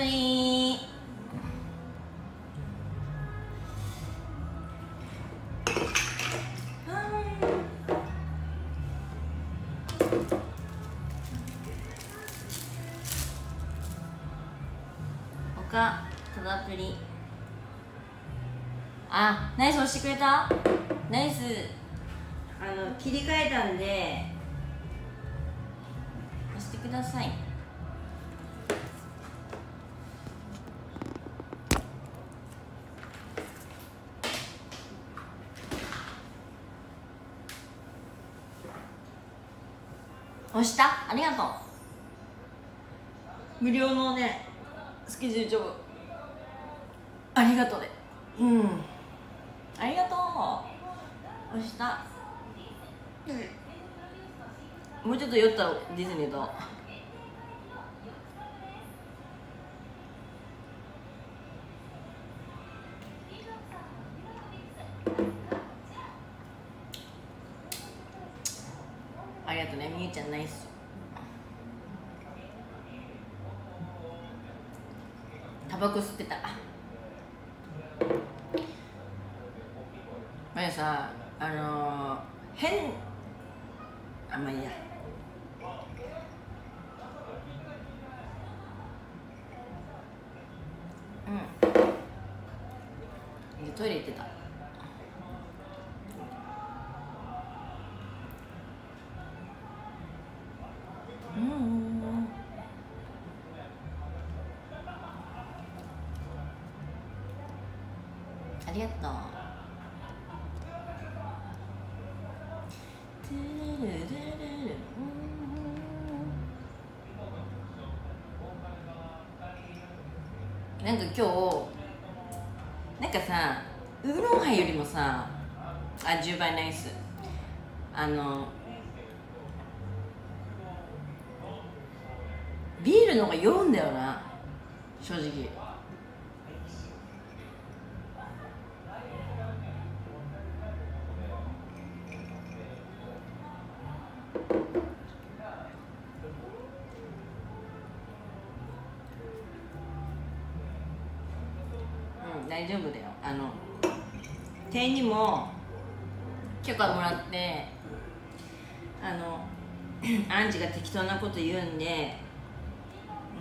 プリ他ただプリ。あナイス押してくれた？ナイス。あの切り替えたんで押してください。押した？ありがとう。無料のねスケジュール帳。ありがとうで。うん。ありがとう。押した？もうちょっと酔ったディズニーとありがとうねみゆちゃんナイス。タバコ吸ってた。前さあのー、変あんまあいいや。ありがとう。なんか今日なんかさウーロンハイよりもさあ10倍ナイス。あのビールの方が酔うんだよな正直。大丈夫だよ。あの店員にも許可もらってあの アンジが適当なこと言うんで、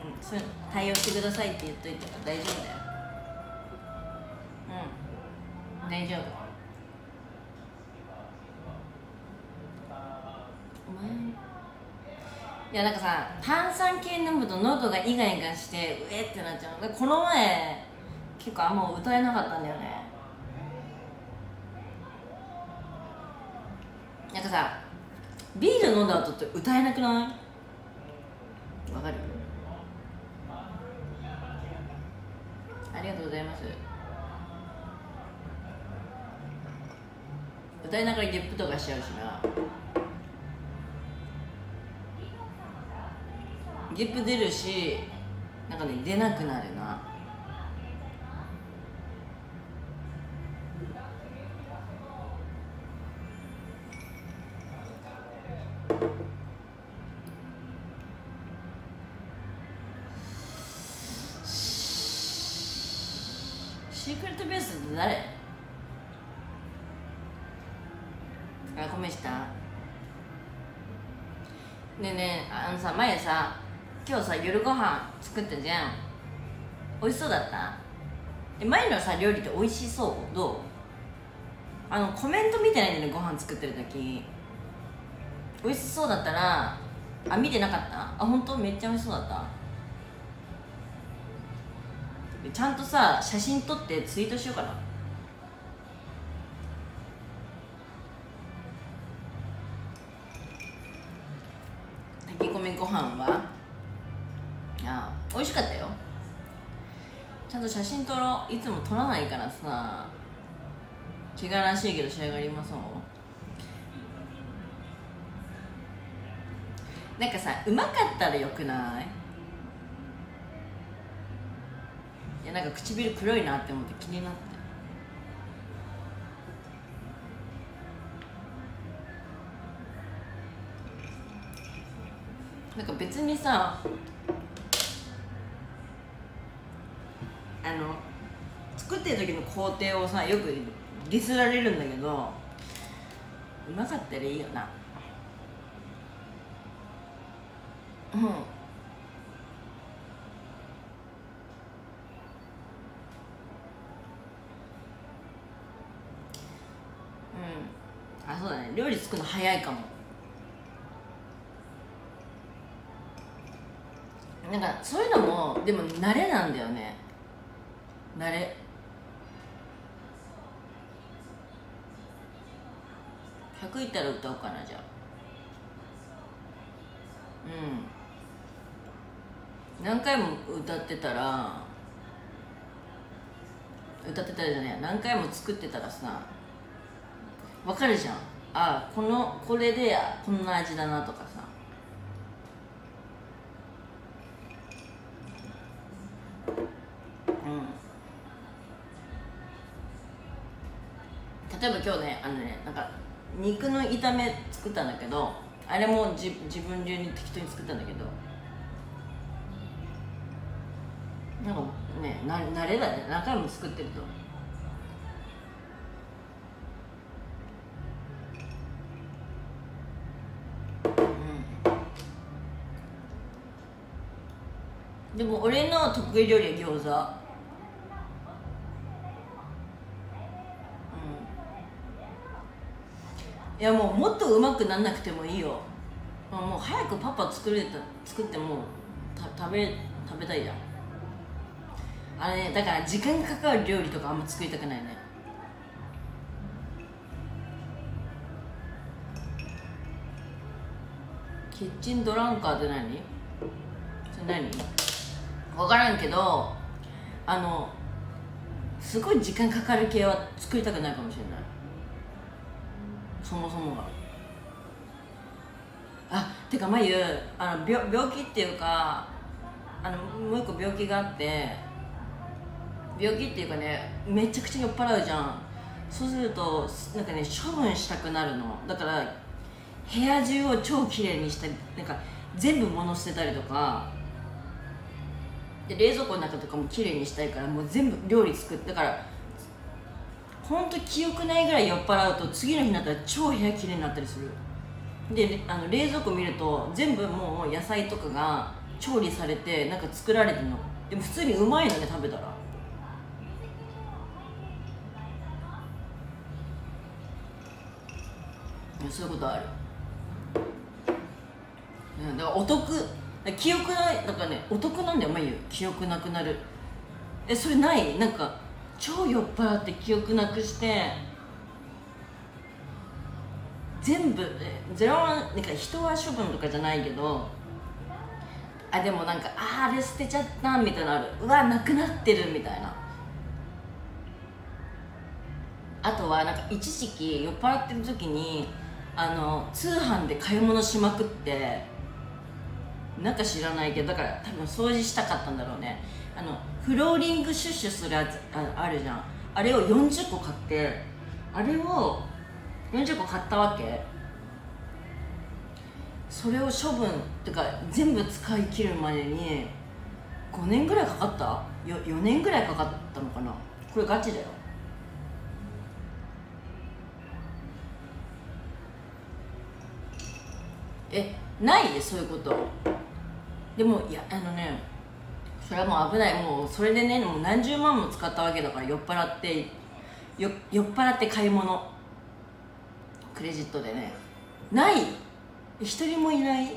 うん、そう対応してくださいって言っといたから大丈夫だよ。うん。大丈夫。いやなんかさ炭酸系飲むと喉がイガイガしてうえってなっちゃうこの前結構あんま歌えなかったんだよね。なんかさビール飲んだ後って歌えなくない？わかる？ありがとうございます。歌いながらゲップとかしちゃうしな。ゲップ出るしなんかね出なくなるな。シークレットベースって誰？あコメした？ねえねえあのさ前さ今日さ夜ご飯作ったじゃん。美味しそうだった？え前のさ料理って美味しそう？どう？あのコメント見てないんだよねご飯作ってる時。美味しそうだったらあ見てなかった？あ本当？めっちゃ美味しそうだった。ちゃんとさ写真撮ってツイートしようかな。炊き込みご飯は？いや美味しかったよ。ちゃんと写真撮ろう。いつも撮らないからさ。気がらしいけど仕上がりまそうなんかさうまかったらよくない？いやなんか唇黒いなって思って気になって。なんか別にさあの作ってる時の工程をさよくディスられるんだけどうまかったらいいよな。うんうんあそうだね料理作るの早いかも。なんかそういうのもでも慣れなんだよね。慣れ。100いったら歌おうかなじゃあ。うん。何回も歌ってたら歌ってたらじゃねえ何回も作ってたらさわかるじゃん。あこのこれでこんな味だなとかさ。うん。例えば今日ねあのねなんか肉の炒め作ったんだけどあれもじ自分流に適当に作ったんだけど。なんかねな慣れだね。何回も作ってるとうんでも俺の得意料理は餃子。いやもうもっとうまくなんなくてもいいよ。もう早くパパ作れた作っても食べ食べたいじゃん。あれねだから時間かかる料理とかあんま作りたくないね。キッチンドランカーって何？それ何？分からんけどあのすごい時間かかる系は作りたくないかもしれない。そもそもが。あてかまゆあの病病気っていうかあのもう一個病気があって病気っていうかねめちゃくちゃ酔っ払うじゃん。そうするとなんかね処分したくなるの。だから部屋中を超綺麗にしたりなんか全部物捨てたりとかで冷蔵庫の中とかも綺麗にしたいからもう全部料理作ってだから本当記憶ないぐらい酔っ払うと次の日になったら超部屋きれいになったりする。であの冷蔵庫見ると全部もう野菜とかが調理されてなんか作られてるの。でも普通にうまいのね食べたら。そういうことある。だからお得。記憶ないだかねお得なんだよまゆ。記憶なくなる。えそれない？なんか超酔っ払って記憶なくして。全部ゼロワンなんか人は処分とかじゃないけど。あでもなんかああれ捨てちゃったみたいなある。うわなくなってるみたいな。あとはなんか一時期酔っ払ってる時にあの通販で買い物しまくって。なんか知らないけどだから多分掃除したかったんだろうね。あのフローリングシュッシュするやつああるじゃん。あれを40個買ってあれを40個買ったわけ。それを処分っていうか全部使い切るまでに5年ぐらいかかった？よ4年ぐらいかかったのかな？これガチだよ。えない？そういうこと。でもいやあのねそれはもう危ない。もうそれでねもう何十万も使ったわけだから酔っ払ってよ酔っ払って買い物。クレジットでね。ない。一人もいない。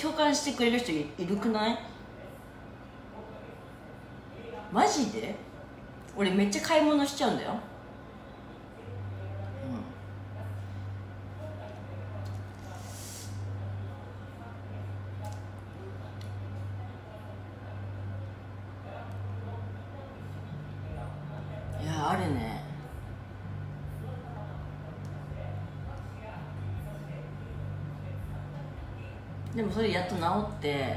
共感してくれる人いるくない？マジで？俺めっちゃ買い物しちゃうんだよあるねでもそれやっと治って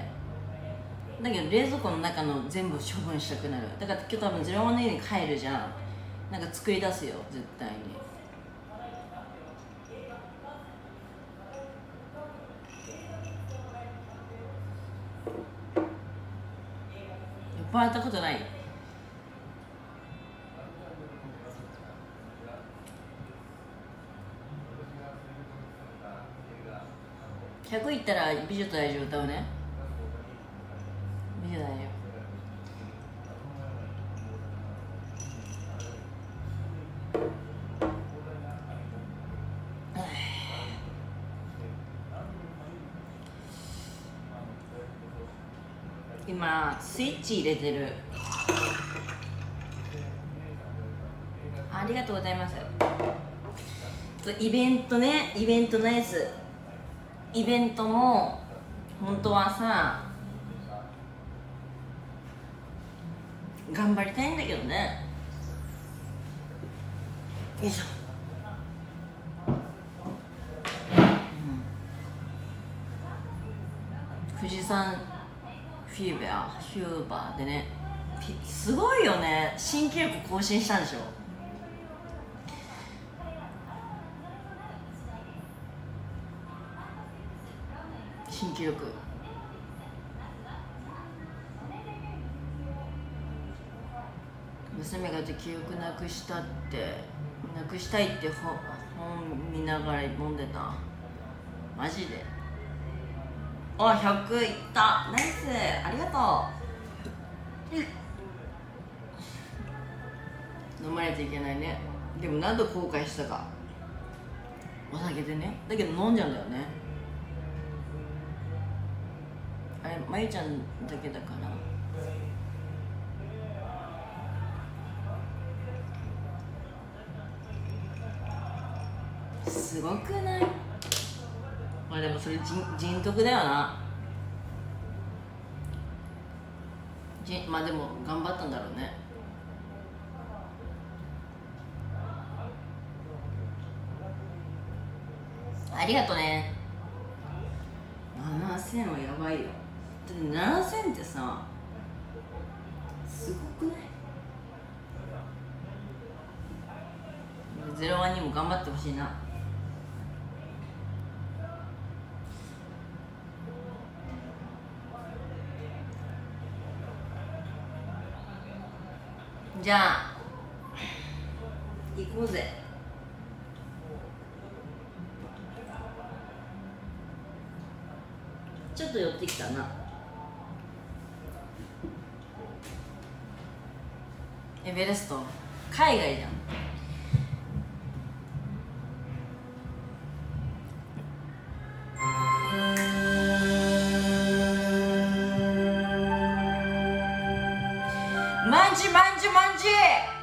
だけど冷蔵庫の中の全部処分したくなる。だから今日多分ゼロワンの家に帰るじゃん。なんか作り出すよ絶対に。酔っ払ったことない？100いったら美女と野獣歌うね。美女だよ今スイッチ入れてる。ありがとうございます。イベントねイベントのやつ。イベントも本当はさ頑張りたいんだけどね。よいしょ、うん、富士山フィーバーフューバーでねすごいよね。新記録更新したんでしょ？新記録。娘が記憶なくしたってなくしたいって本本見ながら飲んでた。マジで。あ100いった。ナイス。ありがとう。飲まないといけないね。でも何度後悔したか。お酒でね。だけど飲んじゃうんだよね。まゆちゃんだけだから。すごくない？まあでもそれ人徳だよな。じまあでも頑張ったんだろうね。ありがとね7000はやばいよだって7000ってさすごくないゼロワンにも頑張ってほしいな。じゃあ行こうぜ。ちょっと寄ってきたな。エベレスト海外じゃん。じまんじまんじ。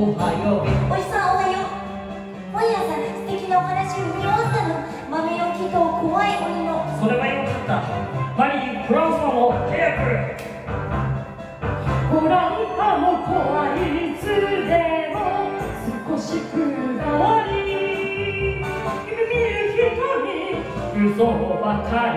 おはよう怖い鬼の。それはよかった。マリーフランス語も早く。ほらあの子はいつでも少しくだわり。夢見る人に嘘ばかり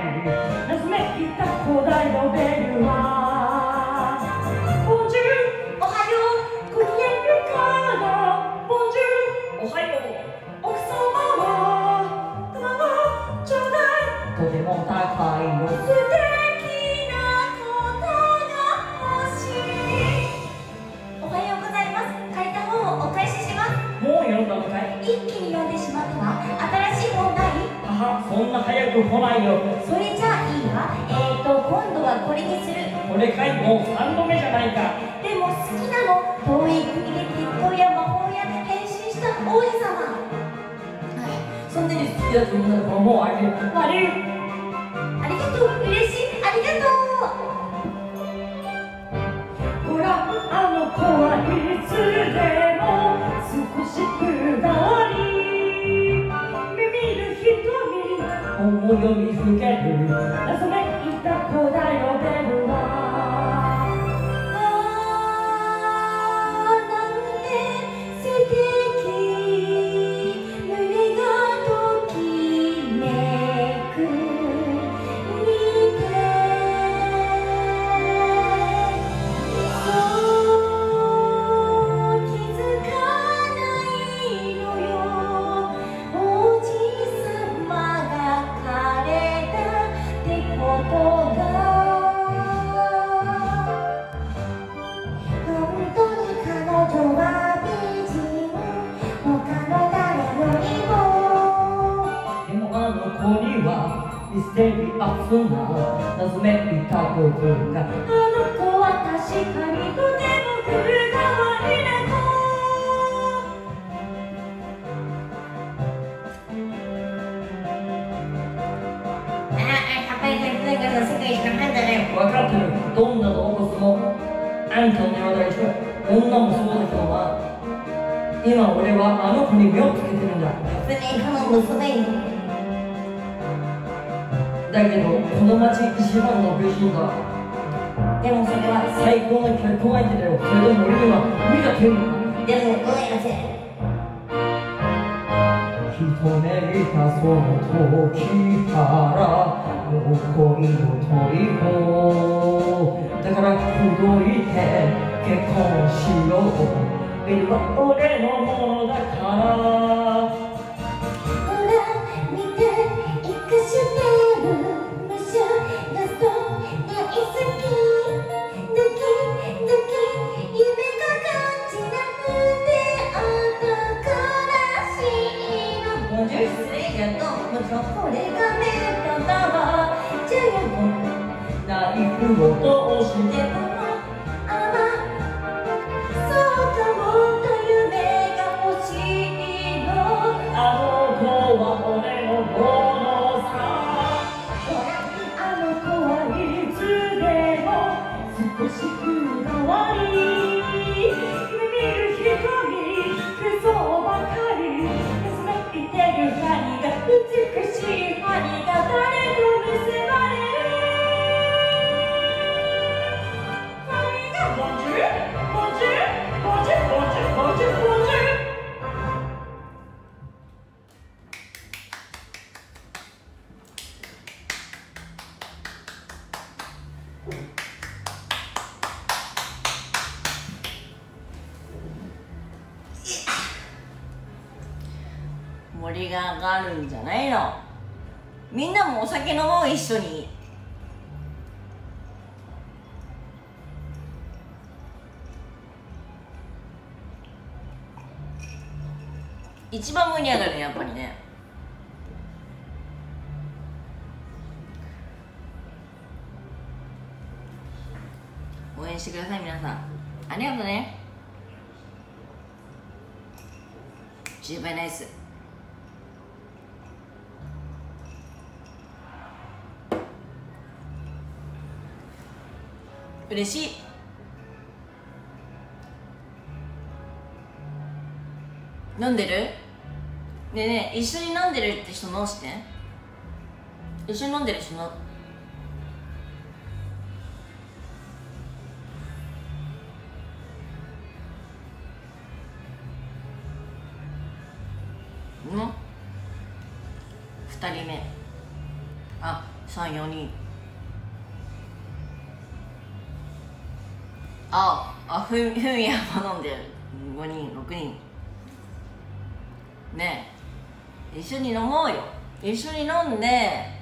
早く来ないよそれじゃあいいわ。えーと今度はこれにする。これかいもう3度目じゃないか。でも好きなの。遠い国で鉄塔や魔法や変身した王子様。そんなに好きだと思うのもうあげる悪いありがとう嬉しい。ありがとう。ほらあのいつで思いを見ふける。謎めいた子だよベルははミステリアスな謎めいた部分があの子は確かにとても風変わりな分かってるどんな動物もあんたには大丈夫女もそうだけどな今俺はあの子に目をつけてるんだ子娘この娘にだけどこの町一番の美人だでもそれは最高の結婚相手だよそれでも俺には無理だって言うのでもどうやって一目見たその時からもう恋の虜だから口説いて結婚しよう。ビルは俺のものだから。ナイフを通してが上がるんじゃないの？みんなもお酒飲もう一緒に。一番盛り上がるねやっぱりね。応援してください皆さん。ありがとうね。10倍ナイス嬉しい。飲んでる？ねえねえ一緒に飲んでるって人直して一緒に飲んでる人の？の？2人目。あ三34人。ああふふみやも飲んでる。5人6人。ねえ。一緒に飲もうよ。一緒に飲んで。